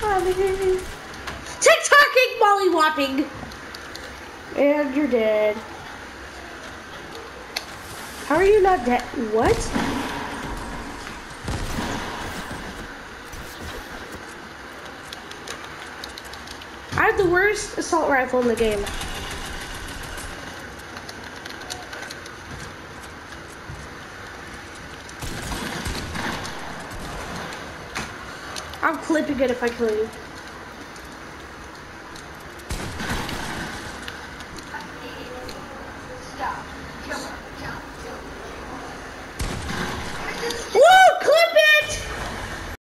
Molly. TikToking, mollywopping. And you're dead. How are you not dead? What? I have the worst assault rifle in the game. I'm clipping it if I kill you. Stop.